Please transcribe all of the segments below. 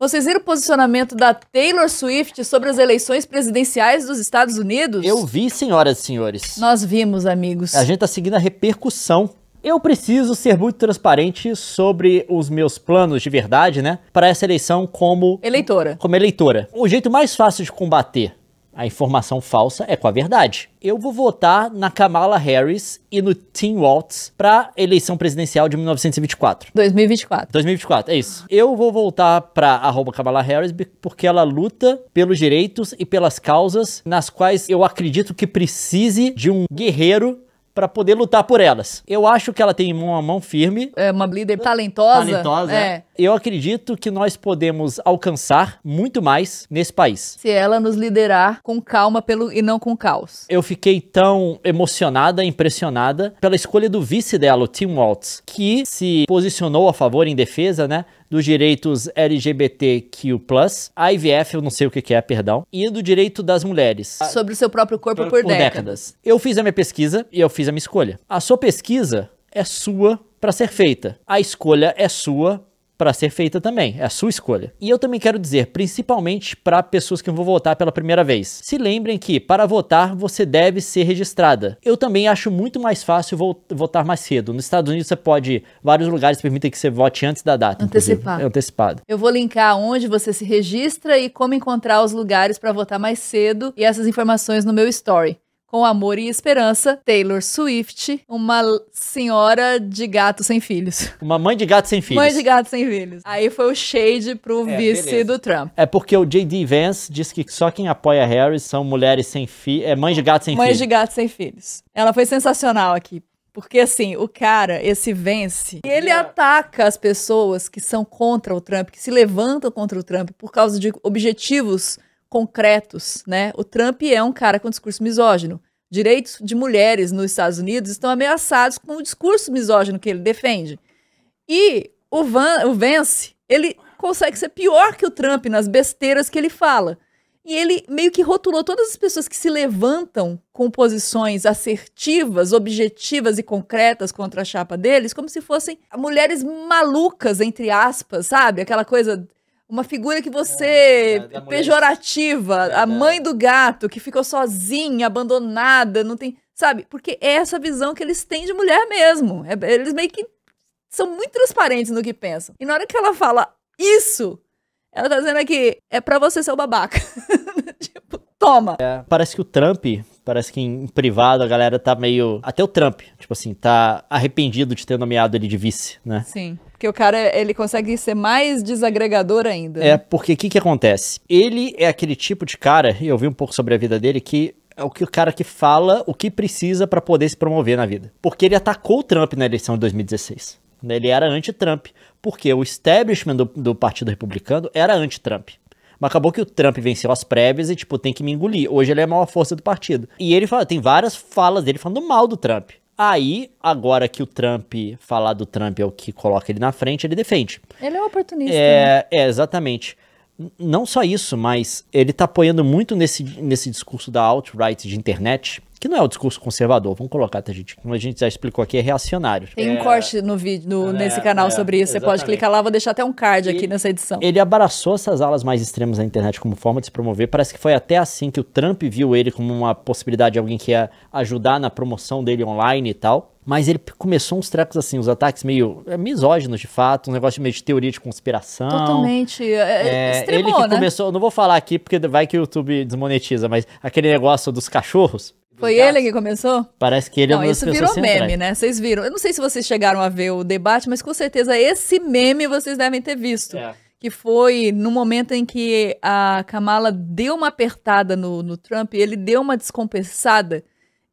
Vocês viram o posicionamento da Taylor Swift sobre as eleições presidenciais dos Estados Unidos? Eu vi, senhoras e senhores. Nós vimos, amigos. A gente tá seguindo a repercussão. Eu preciso ser muito transparente sobre os meus planos de verdade, né? Para essa eleição como Eleitora. como eleitora. O jeito mais fácil de combater a informação falsa é com a verdade. Eu vou votar na Kamala Harris e no Tim Waltz para eleição presidencial de 1924. 2024. 2024, é isso. Eu vou voltar pra arroba Kamala Harris porque ela luta pelos direitos e pelas causas nas quais eu acredito que precise de um guerreiro pra poder lutar por elas. Eu acho que ela tem uma mão firme, É uma líder talentosa. talentosa. É. Eu acredito que nós podemos alcançar muito mais nesse país. Se ela nos liderar com calma pelo, e não com caos. Eu fiquei tão emocionada, impressionada pela escolha do vice dela, o Tim Waltz, que se posicionou a favor, em defesa, né, dos direitos LGBTQ+, IVF, eu não sei o que é, perdão, e do direito das mulheres. Sobre o seu próprio corpo por, décadas. Eu fiz a minha pesquisa e eu fiz a minha escolha. A sua pesquisa é sua para ser feita. A escolha é sua para ser feita também. É a sua escolha. E eu também quero dizer, principalmente para pessoas que vão votar pela primeira vez. Se lembrem que para votar você deve ser registrada. Eu também acho muito mais fácil vo- votar mais cedo. Nos Estados Unidos você pode, vários lugares permitem que você vote antes da data. Antecipado. É antecipado. Eu vou linkar onde você se registra e como encontrar os lugares para votar mais cedo e essas informações no meu story. Com amor e esperança, Taylor Swift, uma senhora de gato sem filhos. Uma mãe de gato sem filhos. Mãe de gato sem filhos. Aí foi o shade pro É, vice beleza. do Trump. É porque o J.D. Vance diz que só quem apoia Harris são mulheres sem filhos, é mães de gato sem Mãe filhos. de gato sem filhos. Ela foi sensacional aqui. Porque, assim, o cara, esse vence, ele ataca as pessoas que são contra o Trump, que se levantam contra o Trump por causa de objetivos concretos, né? O Trump é um cara com discurso misógino. Direitos de mulheres nos Estados Unidos estão ameaçados com o discurso misógino que ele defende. E o, Van, o Vance, ele consegue ser pior que o Trump nas besteiras que ele fala. E ele meio que rotulou todas as pessoas que se levantam com posições assertivas, objetivas e concretas contra a chapa deles, como se fossem mulheres malucas, entre aspas, sabe? Aquela coisa. Uma figura que você. É, da- da pejorativa, É, a mãe do gato que ficou sozinha, abandonada, não tem. Sabe? Porque é essa visão que eles têm de mulher mesmo. É- eles meio que são muito transparentes no que pensam. E na hora que ela fala isso, ela tá dizendo aqui, é pra você ser o babaca. tipo, toma. Parece que o Trump, parece que em privado a galera tá meio. Até o Trump, tipo assim, tá arrependido de ter nomeado ele de vice, né? Sim. Porque o cara, ele consegue ser mais desagregador ainda. É, porque o que que acontece? Ele é aquele tipo de cara, e eu vi um pouco sobre a vida dele, que é o que o cara que fala o que precisa pra poder se promover na vida. Porque ele atacou o Trump na eleição de 2016. né? Ele era anti-Trump. Porque o establishment do, do Partido Republicano era anti-Trump. Mas acabou que o Trump venceu as prévias e, tipo, tem que me engolir. Hoje ele é a maior força do partido. E ele fala, tem várias falas dele falando mal do Trump. Aí, agora que o Trump falar do Trump é o que coloca ele na frente, ele defende. Ele é um oportunista. né? É, é, exatamente. Não só isso, mas ele tá apoiando muito nesse, nesse discurso da alt-right de internet, que não é o discurso conservador, vamos colocar, tá, gente? Como a gente já explicou aqui, é reacionário. Tem um É, corte no vídeo, no- É, nesse canal é, sobre isso. Você pode clicar lá, vou deixar até um card aqui E- nessa edição. Ele abraçou essas alas mais extremas da internet como forma de se promover. Parece que foi até assim que o Trump viu ele como uma possibilidade de alguém que ia ajudar na promoção dele online e tal. Mas ele começou uns trecos assim, os ataques meio é, misóginos de fato, um negócio meio de teoria de conspiração. Totalmente. É, É, extremou, ele que né? começou, eu não vou falar aqui porque vai que o YouTube desmonetiza, mas aquele negócio dos cachorros. Foi dos ele que começou? Parece que ele é Não, uma das isso pessoas virou meme, centrais. né? Vocês viram. Eu não sei se vocês chegaram a ver o debate, mas com certeza esse meme vocês devem ter visto. É. Que foi no momento em que a Kamala deu uma apertada no, no Trump, ele deu uma descompensada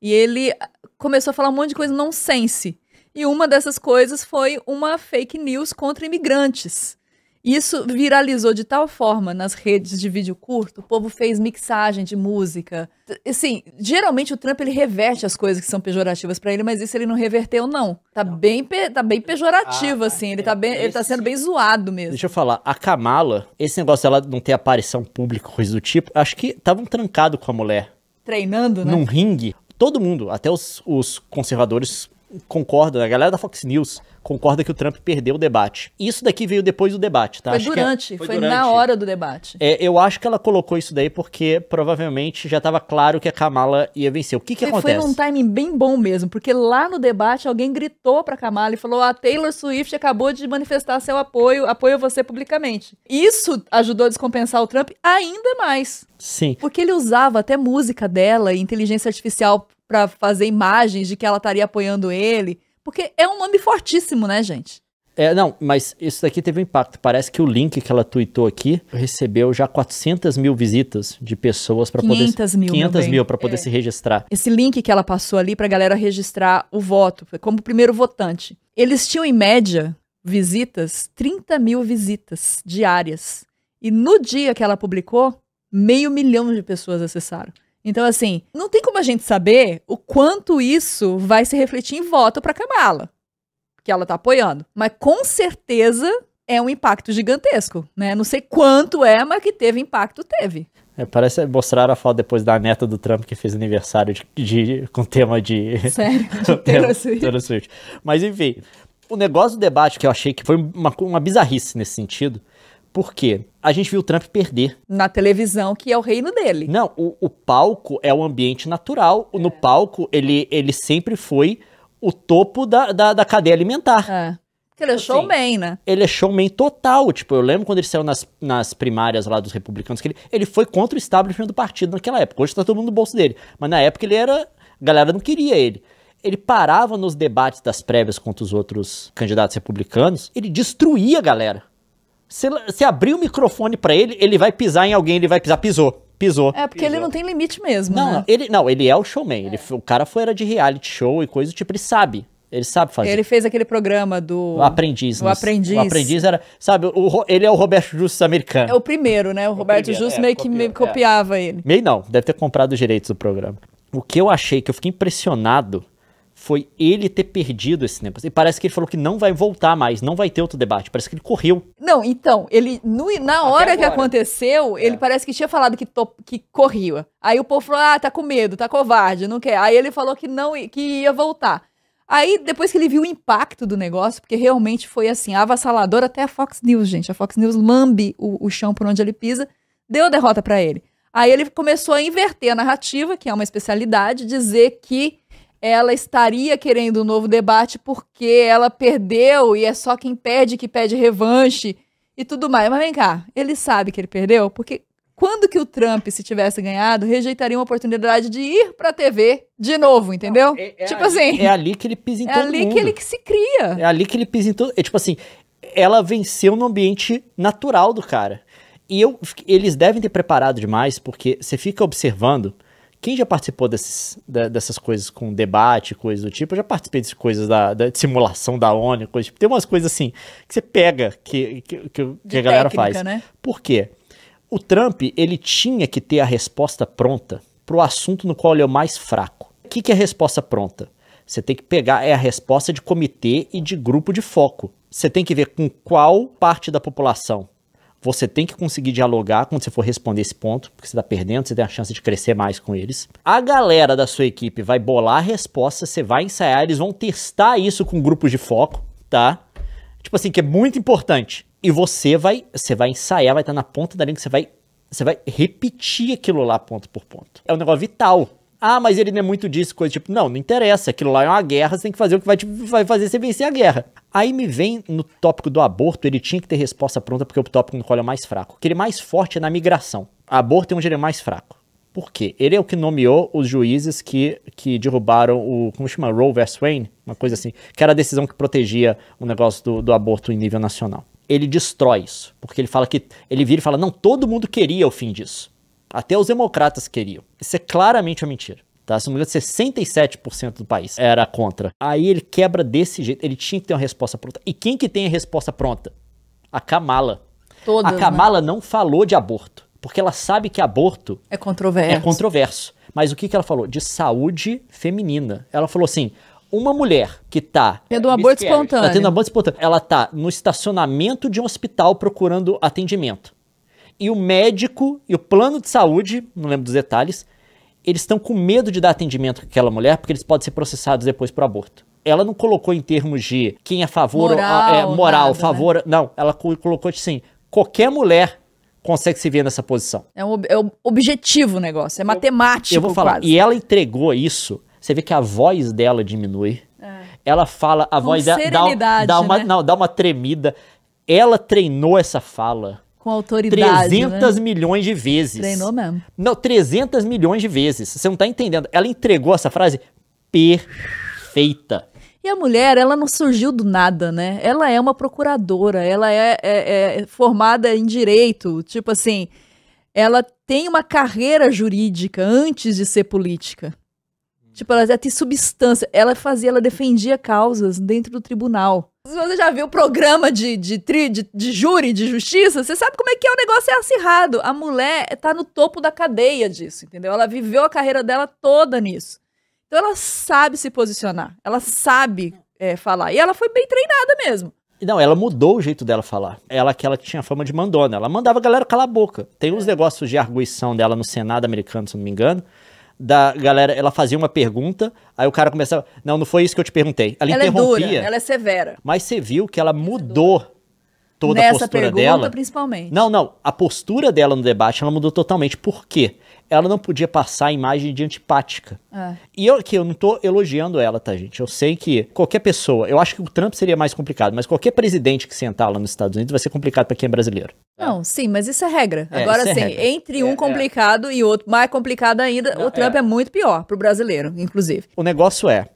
e ele começou a falar um monte de coisa nonsense. E uma dessas coisas foi uma fake news contra imigrantes. Isso viralizou de tal forma nas redes de vídeo curto, o povo fez mixagem de música. Assim, geralmente o Trump ele reverte as coisas que são pejorativas pra ele, mas isso ele não reverteu não. Tá bem pe- tá bem pejorativo Ah, assim, ele é, tá bem, ele tá sendo bem zoado mesmo. Deixa eu falar, a Kamala, esse negócio dela não ter aparição pública, coisa do tipo, acho que estavam trancado com a mulher Treinando, né? num ringue. Todo mundo, até os, os conservadores concorda, a galera da Fox News concorda que o Trump perdeu o debate. Isso daqui veio depois do debate, tá? Foi Acho que é- durante, foi, na hora do debate. É, eu acho que ela colocou isso daí porque provavelmente já estava claro que a Kamala ia vencer. O que que Foi- acontece? Foi num timing bem bom mesmo, porque lá no debate alguém gritou pra Kamala e falou: a Taylor Swift acabou de manifestar seu apoio, apoio a você publicamente. Isso ajudou a descompensar o Trump ainda mais. Sim. Porque ele usava até música dela e inteligência artificial pra fazer imagens de que ela estaria apoiando ele. Porque é um nome fortíssimo, né, gente? É, não, mas isso daqui teve um impacto. Parece que o link que ela tweetou aqui recebeu já 400 mil visitas de pessoas para poder 500 mil, meu 500 bem. mil para poder É. se registrar. esse link que ela passou ali pra galera registrar o voto, foi como primeiro votante. Eles tinham, em média, visitas, 30 mil visitas diárias. E no dia que ela publicou, meio milhão de pessoas acessaram. Então, assim, não tem como a gente saber o quanto isso vai se refletir em voto pra Kamala, que ela tá apoiando. Mas com certeza é um impacto gigantesco, né? Não sei quanto é, mas que teve impacto, teve. É, parece mostrar a foto depois da neta do Trump que fez aniversário de, de- com tema de Sério. de Taylor Swift. Taylor Swift. Mas enfim, o negócio do debate que eu achei que foi uma, uma bizarrice nesse sentido, porque a gente viu o Trump perder. Na televisão, que é o reino dele. Não, o, o palco é o ambiente natural. No palco, ele, ele sempre foi o topo da, da, da cadeia alimentar. É. Porque ele é Assim, showman, né? Ele é showman total. Tipo, eu lembro quando ele saiu nas, nas primárias lá dos republicanos, que ele, ele foi contra o establishment do partido naquela época. Hoje tá todo mundo no bolso dele. Mas na época ele era. A galera não queria ele. Ele parava nos debates das prévias contra os outros candidatos republicanos, ele destruía a galera. Você, você abrir o microfone pra ele, ele vai pisar em alguém, ele vai pisar, pisou, pisou. É, porque ele pisou. não tem limite mesmo, Não, né? ele, não, ele é o showman. Ele, o cara foi era de reality show e coisa do tipo, ele sabe. Ele sabe fazer. Ele fez aquele programa do... O aprendiz. O aprendiz. O aprendiz era, sabe, o ele é o Roberto Justus americano. É o primeiro, né? O Roberto primeiro, Justo é, meio que copiou, meio é. copiava ele. Meio não, deve ter comprado os direitos do programa. O que eu achei, que eu fiquei impressionado, foi ele ter perdido esse negócio. E parece que ele falou que não vai voltar mais, não vai ter outro debate. Parece que ele correu. Não, então, ele no- na hora que aconteceu, ele parece que tinha falado que, to- que corria. Aí o povo falou: ah, tá com medo, tá covarde, não quer. Aí ele falou que não que ia voltar. Aí, depois que ele viu o impacto do negócio, porque realmente foi assim, avassalador até a Fox News, gente. A Fox News lambe o, o chão por onde ele pisa, deu a derrota pra ele. Aí ele começou a inverter a narrativa, que é uma especialidade, dizer que ela estaria querendo um novo debate porque ela perdeu e é só quem perde que pede revanche e tudo mais. Mas vem cá, ele sabe que ele perdeu? Porque quando que o Trump, se tivesse ganhado, rejeitaria uma oportunidade de ir pra TV de novo, entendeu? tipo assim, É ali que ele pisa em é todo ali mundo. que ele que se cria. É ali que ele pisa em todo. É tipo assim, ela venceu no ambiente natural do cara. E eu, eles devem ter preparado demais, porque você fica observando. Quem já participou desses, dessas coisas com debate, coisa do tipo, eu já participei dessas coisas da, da simulação da ONU, coisa tipo. Tem umas coisas assim que você pega que, que, que, que De a galera técnica, faz. né? Por quê? O Trump, ele tinha que ter a resposta pronta pro assunto no qual ele é o mais fraco. O que, que é a resposta pronta? Você tem que pegar, é a resposta de comitê e de grupo de foco. Você tem que ver com qual parte da população você tem que conseguir dialogar quando você for responder esse ponto, porque você está perdendo, você tem a chance de crescer mais com eles. A galera da sua equipe vai bolar a resposta, você vai ensaiar, eles vão testar isso com grupos de foco, tá? Tipo assim, que é muito importante. E você vai, você vai ensaiar, vai estar na ponta da língua, você vai, você vai repetir aquilo lá ponto por ponto. É um negócio vital. Ah, mas ele não é muito disso, coisa tipo, não, não interessa, aquilo lá é uma guerra, você tem que fazer o que vai, te, vai fazer você vencer a guerra. Aí me vem no tópico do aborto, ele tinha que ter resposta pronta, porque é o tópico no qual ele é mais fraco. Aquele mais forte é na migração. Aborto é onde ele é mais fraco. Por quê? Ele é o que nomeou os juízes que, que derrubaram o, como chama, Roe vs. Wayne, uma coisa assim, que era a decisão que protegia o negócio do, do aborto em nível nacional. Ele destrói isso, porque ele fala que, ele vira e fala, não, todo mundo queria o fim disso. Até os democratas queriam. Isso é claramente uma mentira. Tá? Se não me engano, 67% do país era contra. Aí ele quebra desse jeito. Ele tinha que ter uma resposta pronta. E quem que tem a resposta pronta? A Kamala. Todas, a né? Kamala não falou de aborto. Porque ela sabe que aborto É controverso. é controverso. Mas o que, que ela falou? De saúde feminina. Ela falou assim: uma mulher que tá. Tendo um aborto espontâneo. Tá tendo um aborto espontâneo. Ela tá no estacionamento de um hospital procurando atendimento. E o médico e o plano de saúde, não lembro dos detalhes, eles estão com medo de dar atendimento com aquela mulher porque eles podem ser processados depois por aborto. ela não colocou em termos de quem é favor, Moral, é, moral, nada, favor. Não, ela co- colocou assim: qualquer mulher consegue se ver nessa posição. É um, é um objetivo o negócio, é matemático Eu vou falar. quase. E ela entregou isso. Você vê que a voz dela diminui. Ela fala, a Com voz dela dá, dá uma, né? não, dá uma tremida. Ela treinou essa fala Com autoridade, 300 né? milhões de vezes. Treinou mesmo. Não, 300 milhões de vezes. Você não tá entendendo. Ela entregou essa frase perfeita. E a mulher, ela não surgiu do nada, né? Ela é uma procuradora, ela é, é- é formada em direito, tipo assim, ela tem uma carreira jurídica antes de ser política. Tipo, ela já tem substância. Ela fazia, ela defendia causas dentro do tribunal. Se você já viu o programa de, de, tri- de, de júri de justiça, você sabe como é que é o negócio é acirrado. A mulher tá no topo da cadeia disso, entendeu? Ela viveu a carreira dela toda nisso. Então ela sabe se posicionar, ela sabe é, falar. E ela foi bem treinada mesmo. Não, ela mudou o jeito dela falar. Ela que tinha fama de mandona. Ela mandava a galera calar a boca. Tem uns negócios de arguição dela no Senado americano, se não me engano. Da galera, ela fazia uma pergunta, aí o cara começava. Não, não foi isso que eu te perguntei. Ela, ela é interrompia. dura, ela é severa. Mas você viu que ela mudou toda a Nessa postura pergunta, dela. principalmente. Não, não. A postura dela no debate ela mudou totalmente. Por quê? Ela não podia passar a imagem de antipática. É. E eu aqui, eu não tô elogiando ela, tá, gente? Eu sei que qualquer pessoa, eu acho que o Trump seria mais complicado, mas qualquer presidente que sentar lá nos Estados Unidos vai ser complicado pra quem é brasileiro. Não, sim, mas isso é regra. É, Agora é sim, regra. entre É, um é. complicado e outro mais complicado ainda, Não, o Trump é. é. muito pior pro brasileiro, inclusive. O negócio é,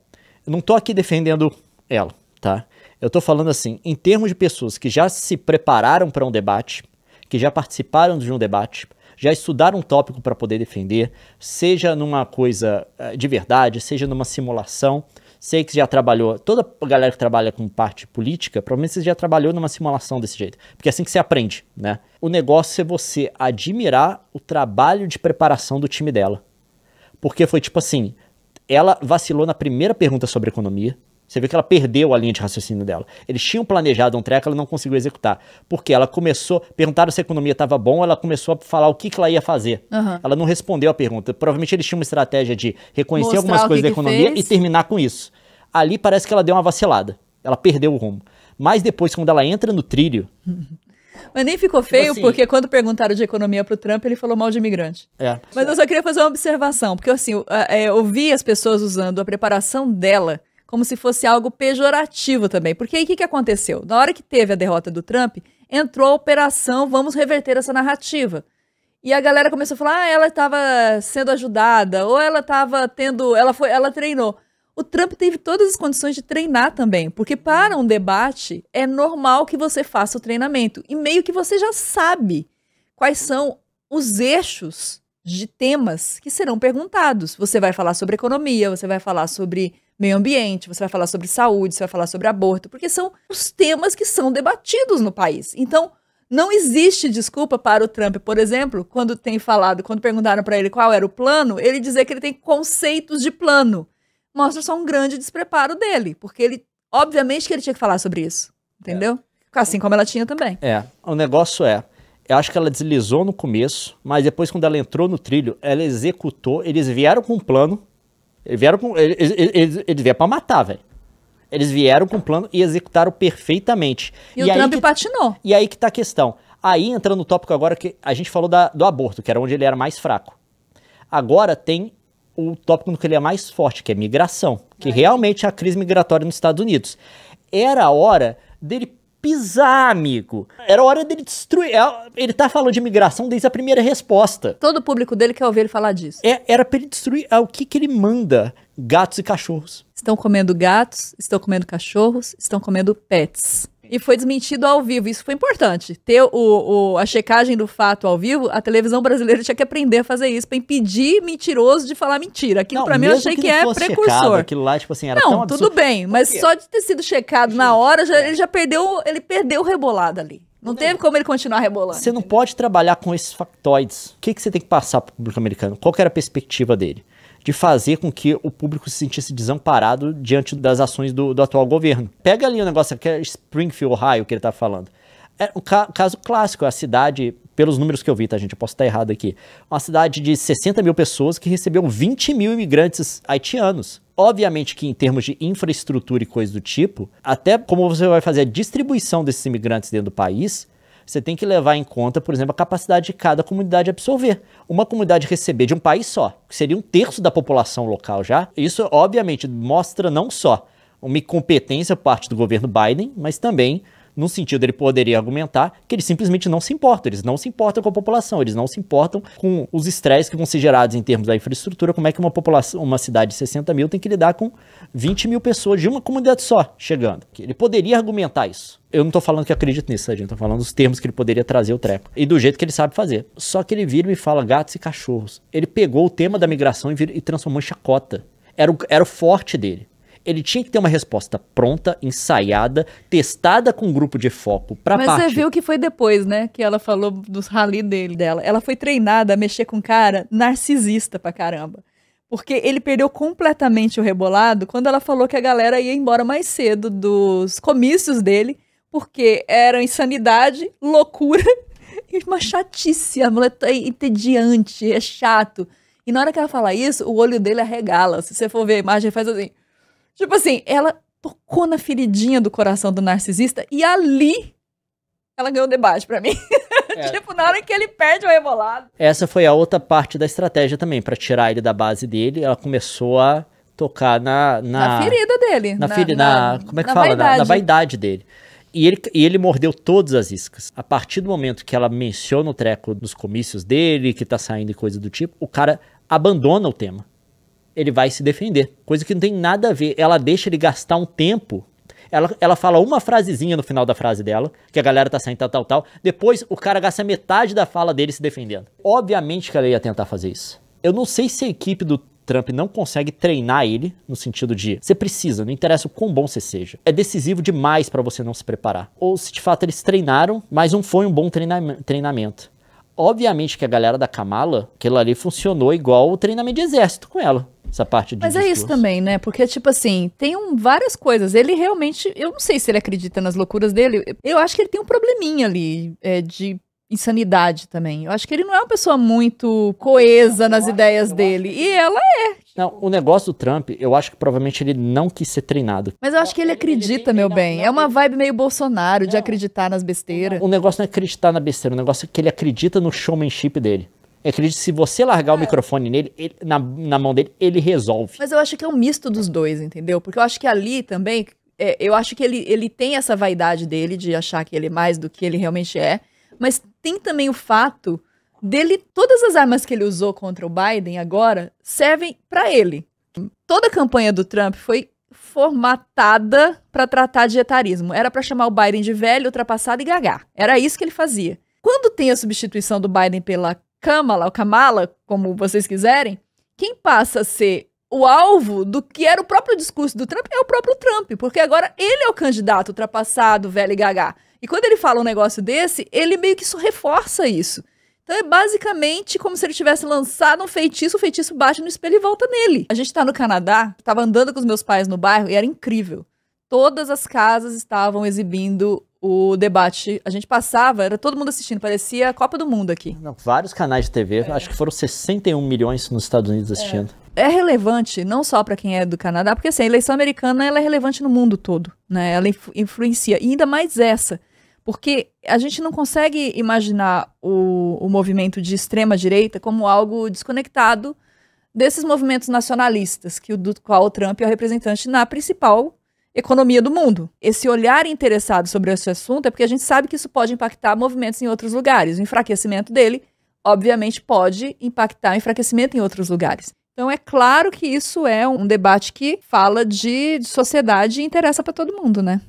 eu não tô aqui defendendo ela, tá? Eu tô falando assim, em termos de pessoas que já se prepararam para um debate, que já participaram de um debate, já estudaram um tópico para poder defender, seja numa coisa eh, de verdade, seja numa simulação. Sei que já trabalhou, toda a galera que trabalha com parte política, provavelmente você já trabalhou numa simulação desse jeito. Porque é assim que você aprende, né? O negócio é você admirar o trabalho de preparação do time dela. Porque foi tipo assim, ela vacilou na primeira pergunta sobre economia. Você vê que ela perdeu a linha de raciocínio dela. Eles tinham planejado um treco, ela não conseguiu executar. Porque ela começou, perguntaram se a economia estava bom, ela começou a falar o que, que ela ia fazer. Aham. Ela não respondeu a pergunta. Provavelmente eles tinham uma estratégia de reconhecer Mostrar algumas coisas que da que economia fez. e terminar com isso. Ali parece que ela deu uma vacilada. Ela perdeu o rumo. Mas depois, quando ela entra no trilho, Mas nem ficou feio, assim- porque quando perguntaram de economia pro Trump, ele falou mal de imigrante. é, Mas eu só queria fazer uma observação, porque assim, eu, é, eu vi as pessoas usando a preparação dela como se fosse algo pejorativo também. Porque aí o que, que aconteceu? Na hora que teve a derrota do Trump, entrou a operação Vamos Reverter essa narrativa. E a galera começou a falar: ah, ela estava sendo ajudada, ou ela estava tendo. Ela foi, ela treinou. O Trump teve todas as condições de treinar também, porque para um debate é normal que você faça o treinamento. E meio que você já sabe quais são os eixos de temas que serão perguntados. Você vai falar sobre economia, você vai falar sobre meio ambiente, você vai falar sobre saúde, você vai falar sobre aborto, porque são os temas que são debatidos no país. Então, não existe desculpa para o Trump, por exemplo, quando tem falado, quando perguntaram para ele qual era o plano, ele dizer que ele tem conceitos de plano. Mostra só um grande despreparo dele, porque ele, obviamente que ele tinha que falar sobre isso, entendeu? Assim como ela tinha também. É, o negócio é, eu acho que ela deslizou no começo, mas depois quando ela entrou no trilho, ela executou, eles vieram com um plano, eles vieram com, eles, eles, eles- vieram pra matar, velho. Eles vieram com plano e executaram perfeitamente. E, o aí Trump que- patinou. e aí que tá a questão. Aí entrando no tópico agora que a gente falou da- do aborto, que era onde ele era mais fraco. Agora tem o tópico no que ele é mais forte, que é migração, que realmente é a crise migratória nos Estados Unidos. Era a hora dele pisar, amigo. Era hora dele destruir. é- Ele tá falando de migração desde a primeira resposta. Todo o público dele quer ouvir ele falar disso. É- era pra ele destruir é, o que, que ele manda: gatos e cachorros. Estão comendo gatos, estão comendo cachorros, estão comendo pets. E foi desmentido ao vivo. Isso foi importante. Ter o, o- a checagem do fato ao vivo, a televisão brasileira tinha que aprender a fazer isso pra impedir mentiroso de falar mentira. Aquilo pra mim eu achei que, não é fosse checado, precursor. aquilo lá, tipo assim, era tão Não, absurdo. tudo bem, mas só de ter sido checado na hora, já- ele já perdeu, ele perdeu o rebolado ali. Não teve como ele continuar rebolando. Você não pode trabalhar com esses factoides. O que, que você tem que passar para o público americano? Qual que era a perspectiva dele? De fazer com que o público se sentisse desamparado diante das ações do, do atual governo. Pega ali o negócio que é Springfield, Ohio, que ele tá falando. É um ca- caso clássico, a cidade pelos números que eu vi, tá, gente? Eu posso estar errado aqui. Uma cidade de 60 mil pessoas que recebeu 20 mil imigrantes haitianos. Obviamente que em termos de infraestrutura e coisa do tipo, até como você vai fazer a distribuição desses imigrantes dentro do país, você tem que levar em conta, por exemplo, a capacidade de cada comunidade absorver. Uma comunidade receber de um país só, que seria um terço da população local já, isso obviamente mostra não só uma incompetência por parte do governo Biden, mas também no sentido ele poderia argumentar que eles simplesmente não se importam, eles não se importam com a população, eles não se importam com os estresses que vão ser gerados em termos da infraestrutura, como é que uma população, uma cidade de 60 mil tem que lidar com 20 mil pessoas de uma comunidade só chegando. Ele poderia argumentar isso. Eu não estou falando que acredito nisso, gente? Tô falando dos termos que ele poderia trazer o treco. E do jeito que ele sabe fazer. Só que ele vira e me fala gatos e cachorros. Ele pegou o tema da migração e, vira, e transformou em chacota. Era o, era o forte dele ele tinha que ter uma resposta pronta, ensaiada, testada com um grupo de foco para Mas parte... você viu que foi depois, né, que ela falou dos rally dele, dela. Ela foi treinada a mexer com um cara narcisista pra caramba. Porque ele perdeu completamente o rebolado quando ela falou que a galera ia embora mais cedo dos comícios dele, porque era insanidade, loucura e uma chatice. A mulher é entediante, é chato. E na hora que ela fala isso, o olho dele arregala. Se você for ver a imagem, faz assim. Tipo assim, ela tocou na feridinha do coração do narcisista e ali ela ganhou o debate para mim. É. tipo, na hora que ele perde o rebolado. Essa foi a outra parte da estratégia também, para tirar ele da base dele. Ela começou a tocar na. Na, na ferida dele. Na, na, ferida, na, como é que fala? Vaidade. Na, vaidade dele. E ele, e ele mordeu todas as iscas. A partir do momento que ela menciona o treco nos comícios dele, que tá saindo e coisa do tipo, o cara abandona o tema ele vai se defender. Coisa que não tem nada a ver. Ela deixa ele gastar um tempo. Ela, ela fala uma frasezinha no final da frase dela, que a galera tá saindo tal, tal, tal. Depois o cara gasta metade da fala dele se defendendo. Obviamente que ela ia tentar fazer isso. Eu não sei se a equipe do Trump não consegue treinar ele, no sentido de você precisa, não interessa o quão bom você seja. É decisivo demais para você não se preparar. Ou se de fato eles treinaram, mas não foi um bom treinamento. Obviamente que a galera da Kamala, aquilo ali funcionou igual o treinamento de exército com ela essa parte de Mas discurso. é isso também, né? Porque, tipo assim, tem um, várias coisas. Ele realmente, eu não sei se ele acredita nas loucuras dele. Eu acho que ele tem um probleminha ali é, de insanidade também. Eu acho que ele não é uma pessoa muito coesa nas ideias dele. E ela é. Não, o negócio do Trump, eu acho que provavelmente ele não quis ser treinado. Mas eu acho que ele acredita, meu bem. É uma vibe meio Bolsonaro de acreditar nas besteiras. O negócio não é acreditar na besteira, o negócio é que ele acredita no showmanship dele. Eu acredito que se você largar é. o microfone nele, ele, na, na mão dele, ele resolve. Mas eu acho que é um misto dos dois, entendeu? Porque eu acho que ali também, é, eu acho que ele, ele tem essa vaidade dele de achar que ele é mais do que ele realmente é. Mas tem também o fato dele, todas as armas que ele usou contra o Biden agora servem para ele. Toda a campanha do Trump foi formatada para tratar de etarismo. Era para chamar o Biden de velho, ultrapassado e gagá. Era isso que ele fazia. Quando tem a substituição do Biden pela Kamala, ou Kamala, como vocês quiserem, quem passa a ser o alvo do que era o próprio discurso do Trump é o próprio Trump, porque agora ele é o candidato ultrapassado, velho e gagá. E quando ele fala um negócio desse, ele meio que isso reforça isso. Então é basicamente como se ele tivesse lançado um feitiço, o feitiço bate no espelho e volta nele. A gente tá no Canadá, tava andando com os meus pais no bairro e era incrível. Todas as casas estavam exibindo o debate. A gente passava, era todo mundo assistindo, parecia a Copa do Mundo aqui. Não, vários canais de TV, é. acho que foram 61 milhões nos Estados Unidos assistindo. É, é relevante não só para quem é do Canadá, porque assim, a eleição americana ela é relevante no mundo todo, né? Ela influencia, e ainda mais essa, porque a gente não consegue imaginar o, o movimento de extrema direita como algo desconectado desses movimentos nacionalistas, que o do qual o Trump é o representante na principal economia do mundo. Esse olhar interessado sobre esse assunto é porque a gente sabe que isso pode impactar movimentos em outros lugares. O enfraquecimento dele, obviamente, pode impactar o enfraquecimento em outros lugares. Então é claro que isso é um debate que fala de sociedade e interessa para todo mundo, né?